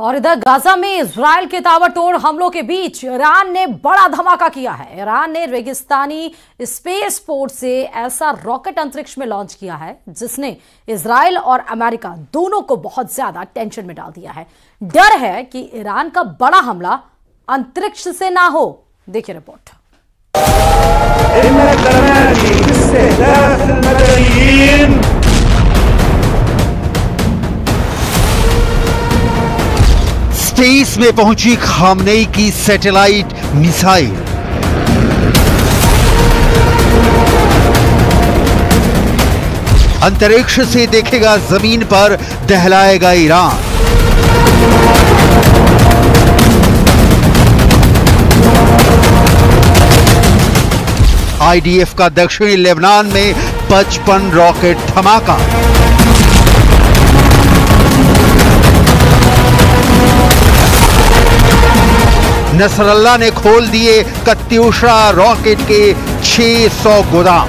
और इधर गाजा में इसराइल के ताबड़तोड़ हमलों के बीच ईरान ने बड़ा धमाका किया है। ईरान ने रेगिस्तानी स्पेस पोर्ट से ऐसा रॉकेट अंतरिक्ष में लॉन्च किया है, जिसने इसराइल और अमेरिका दोनों को बहुत ज़्यादा टेंशन में डाल दिया है। डर है कि ईरान का बड़ा हमला अंतरिक्ष से ना हो। देखिए रिपोर्ट। स्पेस में पहुँची खामनेई की सैटेलाइट मिसाइल। अंतरिक्ष से देखेगा ज़मीन पर दहलाएगा ईरान। आईडीएफ का दक्षिणी लेबनान में 55 रॉकेट धमाका। नसरल्ला ने खोल दिए कत्यूषा रॉकेट के 600 गोदाम।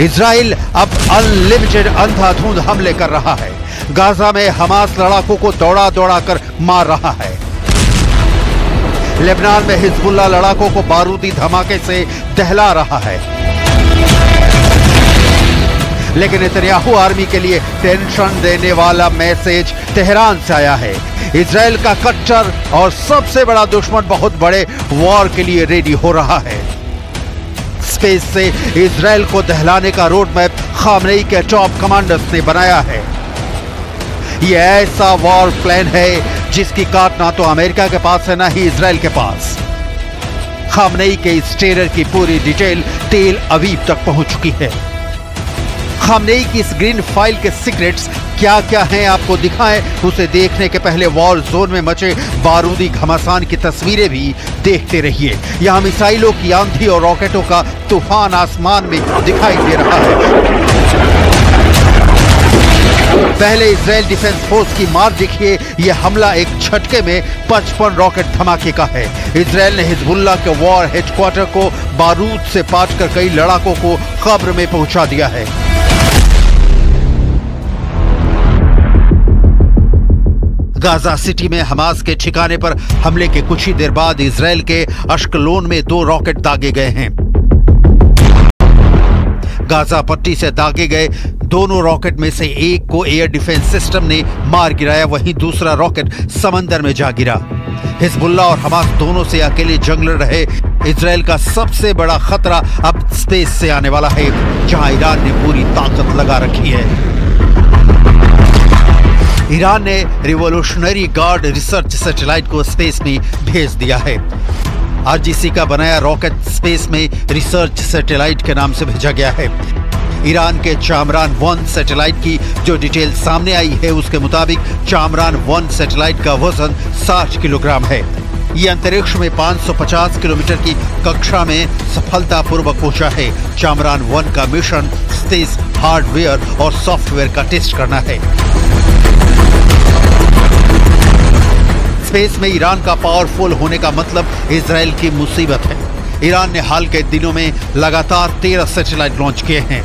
इसराइल अब अनलिमिटेड अंधाधुंध हमले कर रहा है। गाजा में हमास लड़ाकों को दौड़ा दौड़ा कर मार रहा है। लेबनान में हिजबुल्ला लड़ाकों को बारूदी धमाके से दहला रहा है। लेकिन नेतन्याहू आर्मी के लिए टेंशन देने वाला मैसेज तेहरान से आया है। इसराइल का कट्टर और सबसे बड़ा दुश्मन बहुत बड़े वॉर के लिए रेडी हो रहा है। स्पेस से इसराइल को दहलाने का रोड मैप खामनई के टॉप कमांडर्स ने बनाया है। यह ऐसा वॉर प्लान है जिसकी काट ना तो अमेरिका के पास है, ना ही इसराइल के पास। खामनई के इस टेरर की पूरी डिटेल तेल अवीब तक पहुँच चुकी है। खामनेई की इस ग्रीन फ़ाइल के सीक्रेट्स क्या क्या हैं आपको दिखाएँ? उसे देखने के पहले वॉर जोन में मचे बारूदी घमासान की तस्वीरें भी देखते रहिए। यहाँ मिसाइलों की आंधी और रॉकेटों का तूफ़ान आसमान में दिखाई दे रहा है। पहले इसराइल डिफेंस फोर्स की मार देखिए। यह हमला एक झटके में 55 रॉकेट धमाके का है। इसराइल ने हिजबुल्ला के वॉर हेडक्वार्टर को बारूद से पाट कर कई लड़ाकों को खबर में पहुँचा दिया है। गाजा सिटी में हमास के ठिकाने पर हमले के कुछ ही देर बाद इसराइल के अश्कलोन में दो रॉकेट दागे गए हैं। गाजा पट्टी से दागे गए दोनों रॉकेट में से एक को एयर डिफेंस सिस्टम ने मार गिराया, वहीं दूसरा रॉकेट समंदर में जा गिरा। हिजबुल्ला और हमास दोनों से अकेले जंग लड़ रहे। इसराइल का सबसे बड़ा खतरा अब स्पेस से आने वाला है, जहाँ ईरान ने पूरी ताकत लगा रखी है। ईरान ने रिवोल्यूशनरी गार्ड रिसर्च सैटेलाइट को स्पेस में भेज दिया है। आरजीसी का बनाया रॉकेट स्पेस में रिसर्च सैटेलाइट के नाम से भेजा गया है। ईरान के चामरान वन सैटेलाइट की जो डिटेल सामने आई है, उसके मुताबिक चामरान वन सैटेलाइट का वज़न 60 किलोग्राम है। ये अंतरिक्ष में 550 किलोमीटर की कक्षा में सफलतापूर्वक पहुँचा है। चामरान वन का मिशन स्पेस हार्डवेयर और सॉफ्टवेयर का टेस्ट करना है। स्पेस में ईरान का पावरफुल होने का मतलब इसराइल की मुसीबत है। ईरान ने हाल के दिनों में लगातार तेरह सैटेलाइट लॉन्च किए हैं।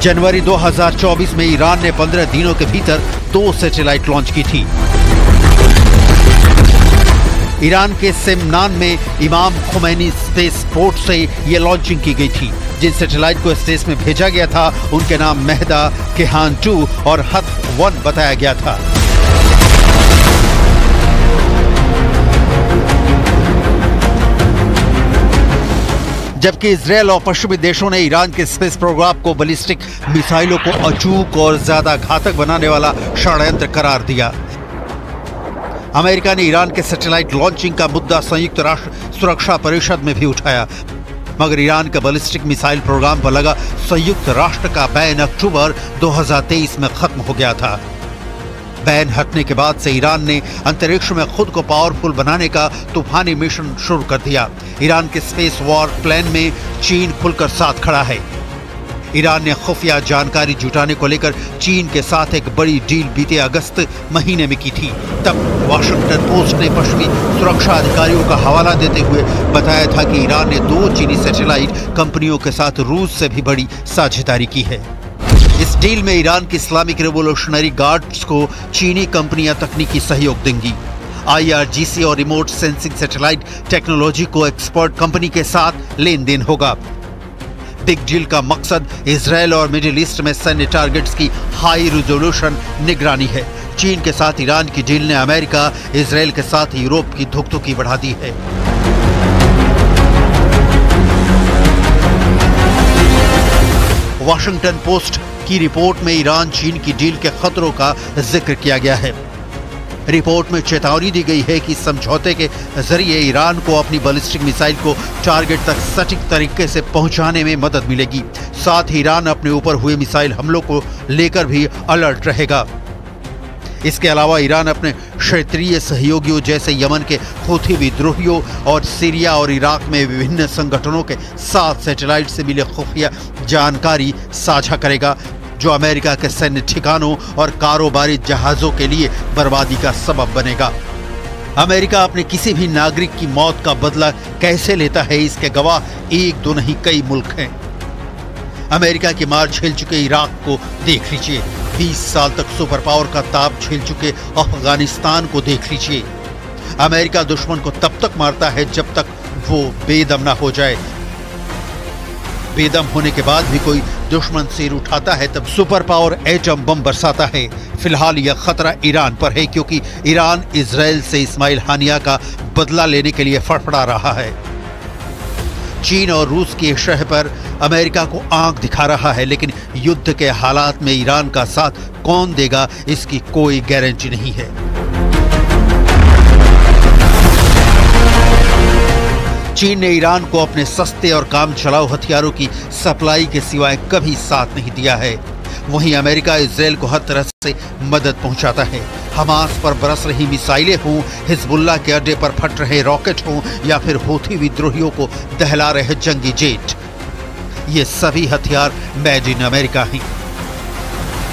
जनवरी 2024 में ईरान ने 15 दिनों के भीतर दो सैटेलाइट लॉन्च की थी। ईरान के सेमनान में इमाम खुमैनी स्पेस पोर्ट से यह लॉन्चिंग की गई थी, जिन सैटेलाइट को स्पेस में भेजा गया था। उनके नाम मेहदा केहान टू और हथ वन बताया गया था। जबकि इसराइल और पश्चिमी देशों ने ईरान के स्पेस प्रोग्राम को बलिस्टिक मिसाइलों को अचूक और ज़्यादा घातक बनाने वाला षड्यंत्र करार दिया। अमेरिका ने ईरान के सैटेलाइट लॉन्चिंग का मुद्दा संयुक्त राष्ट्र सुरक्षा परिषद में भी उठाया। मगर ईरान के बलिस्टिक मिसाइल प्रोग्राम पर लगा संयुक्त राष्ट्र का बैन अक्टूबर 2023 में खत्म हो गया था। बैन हटने के बाद से ईरान ने अंतरिक्ष में खुद को पावरफुल बनाने का तूफानी मिशन शुरू कर दिया। ईरान के स्पेस वॉर प्लान में चीन खुलकर साथ खड़ा है। ईरान ने खुफिया जानकारी जुटाने को लेकर चीन के साथ एक बड़ी डील बीते अगस्त महीने में की थी। तब वाशिंगटन पोस्ट ने पश्चिमी सुरक्षा अधिकारियों का हवाला देते हुए बताया था कि ईरान ने दो चीनी सैटेलाइट कंपनियों के साथ रूस से भी बड़ी साझेदारी की है। इस डील में ईरान की इस्लामिक रेवोल्यूशनरी गार्ड्स को चीनी कंपनियाँ तकनीकी सहयोग देंगी। आईआरजीसी और रिमोट सेंसिंग सैटेलाइट टेक्नोलॉजी को एक्सपर्ट कंपनी के साथ लेन देन होगा। बिग डील का मकसद इसराइल और मिडिल ईस्ट में सैन्य टारगेट्स की हाई रिजोल्यूशन निगरानी है। चीन के साथ ईरान की डील ने अमेरिका इसराइल के साथ यूरोप की धुकधुकी बढ़ा दी है। वॉशिंगटन पोस्ट की रिपोर्ट में ईरान चीन की डील के खतरों का ज़िक्र किया गया है। रिपोर्ट में चेतावनी दी गई है कि समझौते के ज़रिए ईरान को अपनी बलिस्टिक मिसाइल को टारगेट तक सटीक तरीके से पहुँचाने में मदद मिलेगी। साथ ही ईरान अपने ऊपर हुए मिसाइल हमलों को लेकर भी अलर्ट रहेगा। इसके अलावा ईरान अपने क्षेत्रीय सहयोगियों जैसे यमन के हूथी विद्रोहियों और सीरिया और इराक में विभिन्न संगठनों के साथ सैटेलाइट से मिले खुफिया जानकारी साझा करेगा। जो अमेरिका के सैन्य ठिकानों और कारोबारी जहाजों के लिए बर्बादी का सबब बनेगा। अमेरिका अपने किसी भी नागरिक की मौत का बदला कैसे लेता है, इसके गवाह एक दो नहीं, कई मुल्क हैं। अमेरिका की मार झेल चुके इराक को देख लीजिए। 20 साल तक सुपर पावर का ताप झेल चुके अफ़गानिस्तान को देख लीजिए। अमेरिका दुश्मन को तब तक मारता है जब तक वो बेदम ना हो जाए। बेदम होने के बाद भी कोई दुश्मन सिर उठाता है तब सुपर पावर एटम बम बरसाता है। फ़िलहाल यह खतरा ईरान पर है क्योंकि ईरान इसराइल से इस्माइल हानिया का बदला लेने के लिए फड़फड़ा रहा है। चीन और रूस की शह पर अमेरिका को आँख दिखा रहा है, लेकिन युद्ध के हालात में ईरान का साथ कौन देगा इसकी कोई गारंटी नहीं है। चीन ने ईरान को अपने सस्ते और काम चलाऊ हथियारों की सप्लाई के सिवाय कभी साथ नहीं दिया है। वहीं अमेरिका इसराइल को हर तरह से मदद पहुंचाता है। हमास पर बरस रही मिसाइलें हों हिजबुल्ला के अड्डे पर फट रहे रॉकेट हों, या फिर होती विद्रोहियों को दहला रहे जंगी जेट। ये सभी हथियार मेड इन अमेरिका हैं।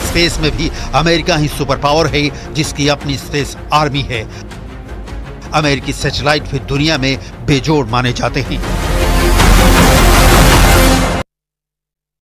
स्पेस में भी अमेरिका ही सुपर पावर है, जिसकी अपनी स्पेस आर्मी है। अमेरिकी सैटेलाइट भी दुनिया में बेजोड़ माने जाते हैं।